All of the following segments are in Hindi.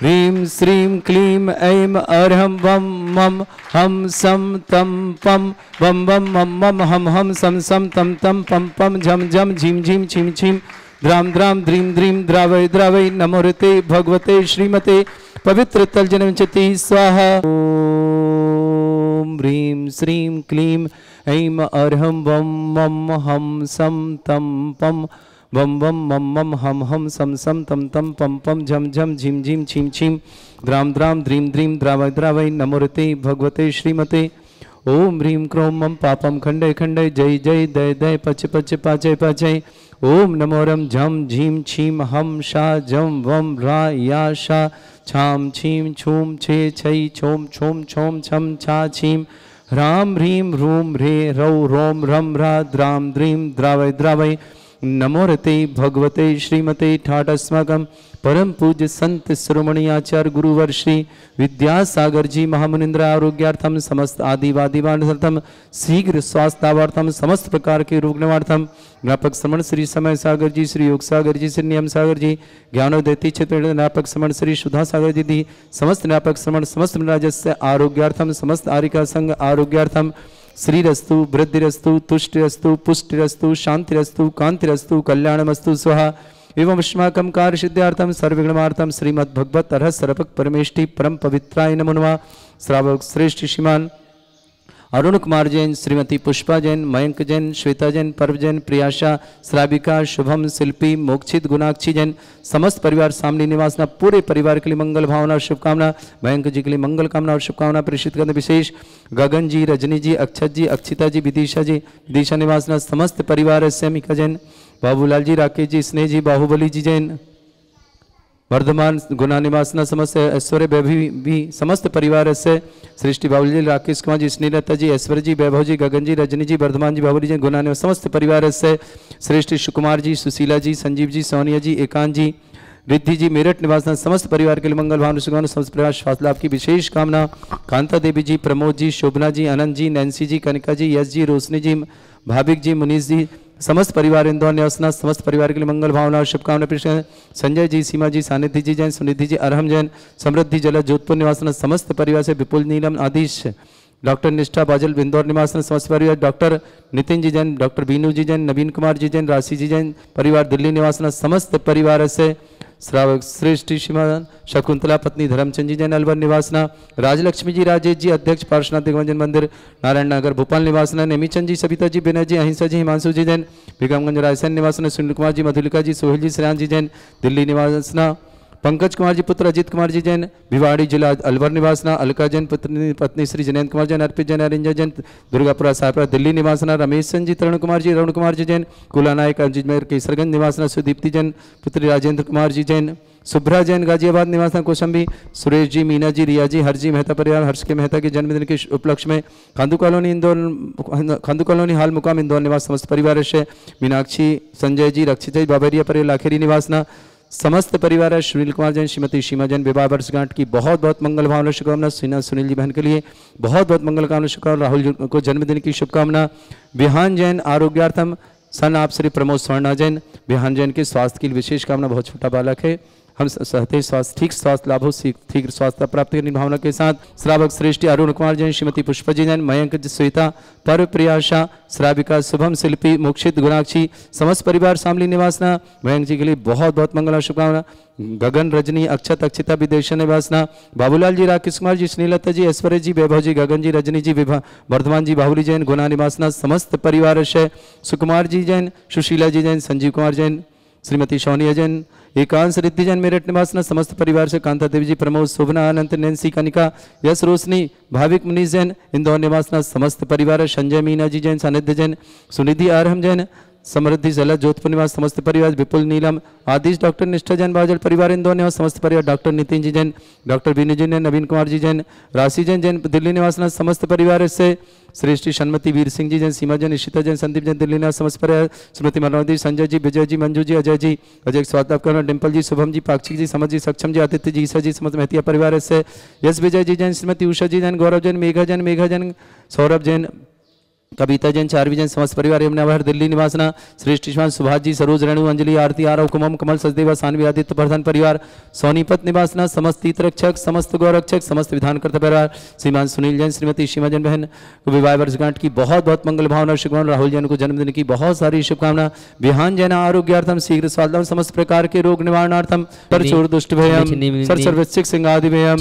ह्रीं श्रीं क्लीं ऐं अर्हं वं मं हं सं तं पं, वं वं मं मं हं हं सं सं तं तं पं पं, झं झं झिं झिं छिं छिं, द्रां द्रां द्रीं द्रीं द्रावय द्रावय नमोरते भगवते श्रीमते पवित्र तलजनविंशति स्वाहा। ॐ ह्रीं श्रीं क्लीं ऐं अर्हं वं मं हं सं तं पं वं वम मम मम हम हम सं सं तं तं पं पं झं झं झिं झिं छिं छिं द्रां द्रां द्रीं द्रीं द्रावय द्रावय नमोरते भगवते श्रीमते। ॐ ह्रीं क्रों मम पापम खण्डय खण्डय जय जय दय दय पच पच पाचय पाचय ॐ नमोरं झम झीं छीं हम शा जं वम रा या शा छां छीं छूं छे छई छोम छोम छोम छम छा छीं ह्रां ह्रीं ह्रूं ह्रे रौ रों रं रा द्रां द्रीं द्रावय द्रावय नमो रते भगवते श्रीमते ठाट अस्माकं परम पूज्य संत शिरोमणि आचार्य गुरुवर श्री विद्यासागर जी महामुनिंद्र आरोग्यार्थम समस्त आदिवादिवार्थम शीघ्र स्वास्थ्यार्थम समस्त प्रकार के रोग निवार्थम ज्ञापक श्रमण श्री समय सागर जी श्री योग सागर जी श्री नियम सागर जी ज्ञानोदयती क्षेत्र ज्ञापक श्रमण श्री सुधा सागर जी दी, समस्त ज्ञापक श्रमण समस्त राजस्य आरोग्यार्थम समस्त आरिका संघ आरोग्यार्थम श्रीरस्तु वृद्धिस्तु तुष्टिस्तु पुष्टिस्तु शांतिरस्तु कांतिरस्तु कल्याणमस्तु स्वाहा एवं अस्माकं कार्यसिद्ध्यार्थं सर्वगुणमार्थं श्रीमद्भगवत अर्ह सर्वक परमेष्टि परम पवित्राय नमो नमः श्रावक श्रेष्ठ श्रीमान अरुण कुमार जैन श्रीमती पुष्पा जैन मयंक जैन श्वेता जैन पर्व जैन प्रियाशा श्राविका शुभम, शिल्पी, मोक्षित गुणाक्षी जैन समस्त परिवार सामने निवासना, पूरे परिवार के लिए मंगल भावना और शुभकामना मयंक जी के लिए मंगल कामना और शुभकामना प्रेषित करने विशेष गगन जी रजनी जी अक्षत जी अक्षिता जी विदिशा जी विदिशा निवासना, समस्त परिवार सैमिका जैन बाबूलाल जी राकेश जी स्नेह जी बाहुबली जी जैन वर्धमान गुना निवास समस्त ऐश्वर्य वैभवी भी समस्त परिवार से सृष्टि बाबुल जी राकेश कुमार जी, स्नेहलता जी, ऐश्वर्य जी, वैभव जी, गगन जी, रजनी जी, वर्धमान जी बाबुली जी गुना निवास समस्त परिवार से सृष्टि सुकुमार जी, सुशीला जी, संजीव जी, सोनिया जी, एकांत जी रिद्धि जी, मेरठ निवासना समस्त परिवार के लिए मंगल भावना सुगम समस्त परिवार स्वास्थ्य लाभ की विशेष कामना। कांता देवी जी, प्रमोद जी, शोभना जी अनंत जी, नैन्सी जी, कनिका जी, यश जी, रोशनी जी, भाविक जी, मुनीष जी, समस्त परिवार इंदौर निवासना समस्त परिवार के लिए मंगल भावना और शुभकामना पेश करें। संजय जी, सीमा जी सानिधि जी जैन, सुनिधि जी, अरहम जैन, समृद्धि जला, जोधपुर निवासना समस्त परिवार से विपुल नीलम, आदिश, डॉक्टर निष्ठा बाजल इंदौर निवासन समस्त परिवार, डॉक्टर नितिन जी जैन, डॉक्टर बीनू जी जैन, नवीन कुमार जी जैन, राशि जी जैन, परिवार दिल्ली निवासना समस्त परिवार से श्रावक श्रेष्ठ श्रीमान शकुंतला पत्नी धर्मचंद जी, जैन अलवर निवासना, राजलक्ष्मी जी, राजेश जी, अध्यक्ष पार्श्वनाथ दिग्वंजन मंदिर, नारायण नगर भोपाल निवासना, नेमीचंद जी, सविता जी विनय जी, अहिंसा जी, हिमांशु जी, जैन बेगमगंज रायसेन निवासना, सुनील कुमार जी, मधुलिका जी, सोहेल जी, श्रेयान जी, जैन, दिल्ली निवासना पंकज कुमार जी पुत्र, अजित कुमार जी जैन, भिवाड़ी जिला अलवर निवासना, अलका जैन पत्नी पत्नी श्री जयंत कुमार जैन, अर्पित जैन अरिंजय जैन, दुर्गापुरा साहपुरा दिल्ली निवासना, रमेश चंद जी, तरुण कुमार जी अरुण कुमार जी जैन, कुला नायक अजितमेर केसरगंज निवासना, सुदीप्ति जैन पुत्री, राजेंद्र कुमार जी जैन, सुभ्रा जैन, गाजियाबाद निवासना कौशंबी सुरेश जी, मीना जी, रिया जी, हरजी मेहता परिवार, हर्ष के मेहता के जन्मदिन के उपलक्ष्य में, खांदू कॉलोनी इंदौर, खांदू कॉलोनी हाल मुकाम इंदौर निवास, समस्त परिवार से मीनाक्षी संजय जी, रक्षित जी, बाबरिया परिवार, लाखेरी निवासना समस्त परिवार है। सुनील कुमार जैन, श्रीमती सीमा जैन, विवाह वर्षगांठ की बहुत बहुत मंगल भावना शुभकामना। सीना, सुनील जी बहन के लिए बहुत बहुत मंगल कामना शुभकामना। राहुल जी को जन्मदिन की शुभकामना। विहान जैन आरोग्यार्थम। सन आप श्री प्रमोद स्वर्णा जैन। विहान जैन के स्वास्थ्य की विशेष कामना। बहुत छोटा बालक है। हम सहते स्वास्थ्य, ठीक स्वास्थ्य, लाभ हो शीघ्र स्वास्थ्य प्राप्त करने भावना के साथ श्रावक श्रेष्ठी अरुण कुमार जैन, श्रीमती पुष्पा जी जैन मयंक श्वेता पर प्रियाशा श्राविका शुभम, शिल्पी मोक्षित गुणाक्षी, समस्त परिवार, शामली निवासना, मयंक जी के लिए बहुत बहुत मंगल शुभकामना। गगन रजनी, अक्षत अक्षिता विदेश निवासना, बाबूलाल जी, राकेश कुमार जी स्नेहलता जी, ऐश्वर्य जी, वैभव जी, गगन जी, रजनी जी, विभा, वर्धमान जी, बाहुली जैन, गुना निवासना, समस्त परिवार सुकुमार जी जैन, सुशीला जी जैन, संजीव कुमार जैन श्रीमती सोनिया जैन एकांश रिद्धि जैन, मेरठ निवासना, समस्त परिवार से कांता देवी जी, प्रमोद शोभना, अनंत नैन्सी कनिका, यश रोशनी, भाविक मुनीष जैन, इंदौर निवासना, समस्त परिवार, संजय मीना जी जैन, सानिध्य जैन, सुनिधि आरहम जैन समृद्धि जला जोधपुर निवास समस्त परिवार, विपुल नीलम, आदिश, डॉक्टर निष्ठा जैन, बाजल परिवार इंदौर निवास समस्त परिवार, डॉक्टर नितिन जी जैन, डॉक्टर बीनू जी जैन, नवीन कुमार जी जैन, राशि जैन जैन, दिल्ली निवास समस्त परिवार से, श्रेष्ठी सन्मति वीर सिंह जी जैन, सीमा जैन, इशिता जैन, संदीप जैन, दिल्ली निवास, समस्त परिवार स्मृति मनोदी संजय जी, विजय जी, मंजू जी, अजय जी, अजय स्वागत करना डिम्पल जी, शुभम जी, पाक्षिक जी समझ जी, सक्षम जी, आदित्य जी, ईसा जी, समस्त महतिया परिवार से, यश विजय जी जैन, श्रीमती उषा जी जैन, गौरव जैन, मेघा जैन मेघा जैन, सौरभ जैन कविता जैन चारवी जैन समस्त परिवार यमुनावर दिल्ली निवासना श्रेष्ठ ईश्वान सुभाष जी सरोज रेणु अंजलि आरती आरव कुमम कमल सचदेवा सानवी आदित्य प्रधान परिवार सोनीपत निवासना समस्त तीर्थ रक्षक समस्त गौरक्षक समस्त विधानकर्ता परिवार श्रीमान सुनील जैन श्रीमती सीमा जैन बहन को विवाह वर्षगांठ की बहुत बहुत मंगल भावना शुभकामना राहुल जैन को जन्मदिन की बहुत सारी शुभकामना बिहान जैन आरोग्यार्थम शीघ्र स्वास्थ्य समस्त प्रकार के रोग निवारणार्थम पर चोर दुष्ट भयम। सर सर्वसिक सिंगादि भयम।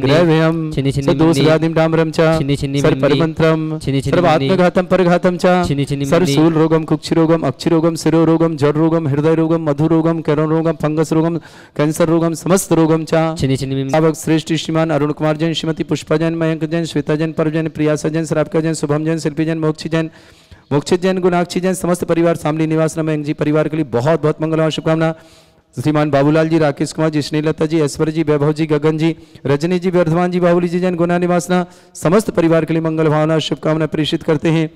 ग्रह भयम दोष मिन्नी। डामरम च छिन्नी छिन्नी सर परमंत्रम छिन्नी आत्मघातम परघातम च छिन्नी छिन्नी सर मिन्नी। रोगम कुक्षि रोगम अक्षि रोगम शिरो रोगम जड़ रोगम हृदय रोगम मधु रोगम कैरोन रोगम फंगस रोगम कैंसर रोगम समस्त रोगम च। छिनी छिनी मिम आवक श्रेष्ठ श्रीमान अरुण कुमार जैन श्रीमती पुष्पा जैन मयंक जैन श्वेता जैन पर जैन प्रियासा जैन श्रावका जैन शुभम जैन शिल्पी जैन मोक्षी जैन मोक्षित जैन गुणाक्षी जैन समस्त परिवार सामली निवास मयंक जी परिवार के लिए बहुत बहुत मंगल और शुभकामना। श्रीमान बाबूलाल जी राकेश कुमार जी स्नेहलता जी, ऐश्वर्य जी, वैभव जी, गगन जी, रजनी जी वर्धमान जी बाहुली जी, जैन गुना निवासना समस्त परिवार के लिए मंगल भावना शुभकामना प्रेषित करते हैं।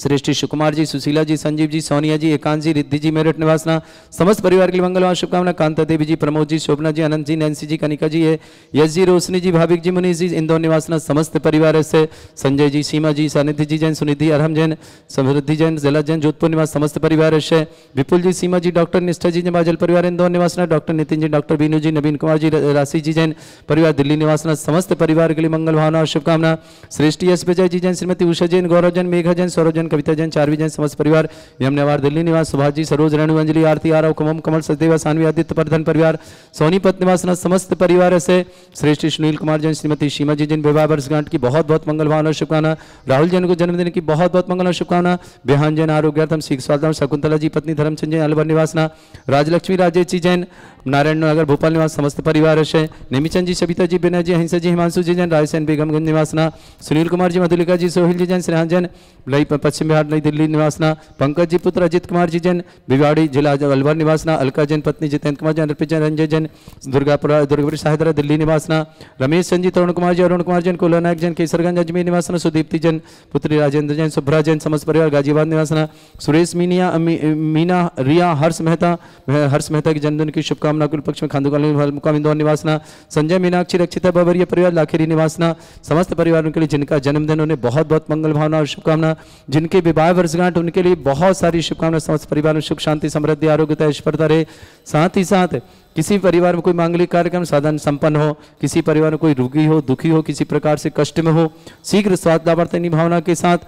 श्रेष्ठी सुकुमार जी, सुशीला जी, संजीव जी, सोनिया जी, एकांत जी, रिद्धि जी, मेरठ निवासना समस्त परिवार के लिए मंगलवार शुभकामना। कांता देवी जी, प्रमोद जी, शोभना जी अनंत जी, नैन्सी जी, कनिका जी ये यश जी, रोशनी जी, भाविक जी, मुनीष जी, इंदौर निवासना समस्त परिवार से संजय जी, सीमा जी सानिधि जी जैन, सुनिधि, अरहम जैन, समृद्धि जैन, जिला जैन, जोधपुर निवास समस्त परिवार से विपुल जी, सीमा जी, डॉक्टर निष्ठा जी बाजल परिवार इंदौर निवासना डॉक्टर नितिन जी, डॉक्टर बीनू जी, नवीन कुमार जी राशि जी जैन परिवार दिल्ली निवासना समस्त परिवार के लिए मंगल भावना और शुभकामना। श्रेष्ठ एस विजय जी जैन, श्रीमती उषा जैन, गौरव जैन, मेघा जैन सौरभ जैन कविता जैन, चारवी जैन, समस्त परिवार यमुनावार दिल्ली निवास सुभाष जी सरोज रेणु अंजलि आरती, आरव, कुमम, कमल सचदेवा सानवी, आदित्य प्रधान परिवार सोनीपत निवासना समस्त परिवार से श्रेष्ठ सुनील कुमार जैन, श्रीमती सीमा जी जैन, विवाह वर्षगांठ की बहुत बहुत मंगल भावना शुभकामना, राहुल जैन को जन्मदिन की बहुत बहुत मंगल शुभकामना, बिहान जैन, आरोग्यार्थम सिख स्वागतम शकुंतला जी, पत्नी धर्मचंद जैन, अलवर निवासना राजलक्ष्मी राजेश जी जैन नारायण नगर, भोपाल निवास, समस्त परिवार से नेमीचंद जी, सविता जी, बिना जी हिंसा जी, हिमांशु जी, जैन, रायसेन बेगमगंज निवासना। सुनील कुमार जी, मधुलिका जी, सोहिल जी, जैन श्रेहान जैन नई पश्चिम बिहार, नई दिल्ली निवासना। पंकज जी, पुत्र अजित कुमार जी, जैन भिवाड़ी जिला अलवर निवासना। अलका जैन, पत्नी जितेंद्र कुमार जैन, अर्पित जैन रंजय जैन, दुर्गापुरा दुर्गापुर साहिदरा, दिल्ली निवासना। रमेश चंद जी, तरुण कुमार जी, अरुण कुमार जैन, कोला नायक जैन केसरगंज अजमेर निवासना। सुदीप्ति जैन, पुत्री राजेंद्र जैन शुभ्रा जैन, समस्त परिवार गाजीबाद निवासना। सुरेश मीनिया मीना, रिया, हर्ष मेहता हर्ष मेहता की जन्मदिन की शुभकामना कुल पक्ष में खांदुकाल मुकाम इंदौर निवासना, संजय मीनाक्षी, रक्षिता बबरिया परिवार, लाखेरी निवासना, समस्त परिवारों के लिए जिनका जन्मदिन, उन्हें बहुत बहुत मंगल भावना और शुभकामना, जिनके विवाह वर्षगांठ, उनके लिए बहुत सारी शुभकामना, समस्त परिवार में सुख, शांति, समृद्धि आरोग्यता ऐश्वर्यता रहे। साथ ही साथ, किसी परिवार में कोई मांगलिक कार्यक्रम, साधन संपन्न हो, किसी परिवार में कोई रोगी हो, दुखी हो, किसी प्रकार से कष्ट में हो, शीघ्र स्वास्थ्य लाभार्थी भावना के साथ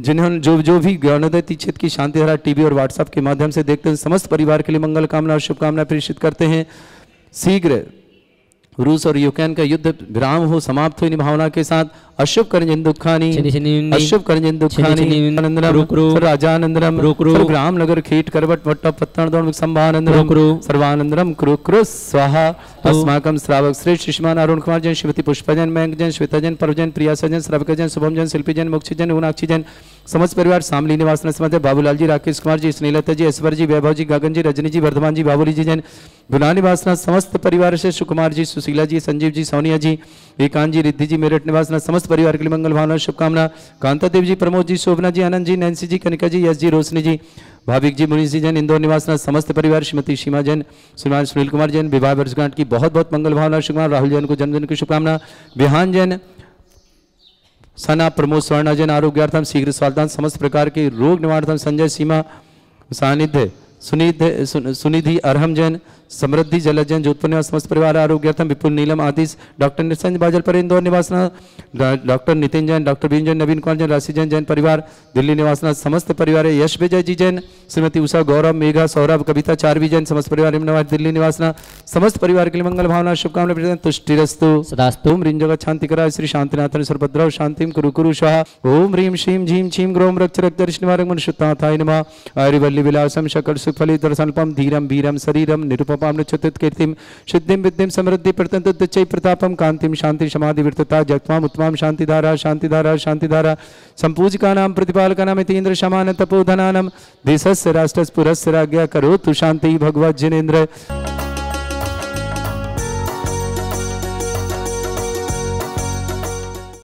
जिन्होंने जो जो भी ज्ञानोदय तीक्षित की शांति धारा टीवी और व्हाट्सएप के माध्यम से देखते हैं, समस्त परिवार के लिए मंगल कामना और शुभकामना प्रेषित करते हैं। शीघ्र रूस और यूक्रेन का युद्ध विराम हो, समाप्त हो इन भावना के साथ। अशुभ करंजन दुखानी। अशुभ करंजन दुखानी। राजानंदरम। ग्राम नगर खेट करवट वट्ट पत्तन दौड़ संभानंदरम। सर्वानंदरम कुरु कुरु स्वाहा अस्माकम श्रावक श्रेष्ठ शिष्यमान अरुण कुमार जैन श्रीमती पुष्पा जैन मयंक जैन श्वेता जैन परव जैन प्रियासा जैन श्रावका जैन शुभम जैन शिल्पी जैन मोक्षी जैन गुणाक्षी जैन समस्त परिवार सामली निवास नस्मत बाबूलाल जी राकेश कुमार जी स्नेहलता जी ऐश्वर जी वैभव जी गगन जी रजनी जी वर्धमान जी बाबुली जी जैन गुना निवासना समस्त परिवार से सुकुमार जी सुशीला जी संजीव जी सोनिया जी एकांत जी रिद्धि जी मेरठ निवासना समस्त परिवार के लिए मंगल भावना शुभकामना। कांता देव जी, प्रमोद जी, शोभना जी, आनंद जी, नैन्सी जी, कनिका जी यश जी, रोशनी जी, भाविक जी, मुनीष जी जैन, इंदौर निवासना समस्त परिवार, श्रीमती सीमा जैन, श्रीमान सुनील कुमार जैन, विवाह वर्षगांठ की बहुत बहुत मंगल भावना शुभकामना। राहुल जैन को जन्मदिन की शुभकामना। बिहान जैन, सना प्रमोद स्वर्ण जैन, आरोग्यार्थम, शीघ्र स्वास्थ्य समस्त प्रकार के रोग निवारणार्थम, संजय सीमा, सानिध्य। सुनिधि सुनिधि अरहम जैन समृद्धि जल जैन जोधपुर निवास समस्त परिवार, आरोग्यार्थम, विपुल नीलम, आदिश, डॉक्टर निरसंज बाजल पर इंदौर निवासना doctor Nitin Jain, doctor been Jain Naveen Kumar Jain Rashi Jain Jain परिवार, दिल्ली निवासना, समस्त परिवार, यश विजय जी जैन, श्रीमती उषा गौरव, मेघा, सौरभ, कविता चारवी जैन, समस्त परिवार दिल्ली निवासना, समस्त परिवार के लिए मंगल भावना शुभकामना प्रेषित तुष्टिरस्तु सदास्तु ओम ह्रीं जगत शांति कराय, श्री शांतिनाथन सर्वभद्रव शांतिम कुरु कुरु स्वाहा, ओम ह्रीं श्रीं, झीं छीं ग्रोम रक्ष रक्त मनुष्यताथाय नमः आर्यवल्ली विलासम शकल सुफली दर्शनपम धीरम वीरम शरीरम निरुपम नचुतित कीर्तिम सिद्धिम विद्धिम समृद्धि प्रतंतुच्चै प्रतापम कांतिम शांति समाधि वृतता जगत्वाम उत्तमाम शांतिधारा शांतिधारा शांतिधारा संपूजिकानां प्रतिपालकानां इतीन्द्र शमान तपोधनानम देशस्य राष्ट्रस्य पुरस्य राज्ञा करोतु शांति भगवत जिनेन्द्र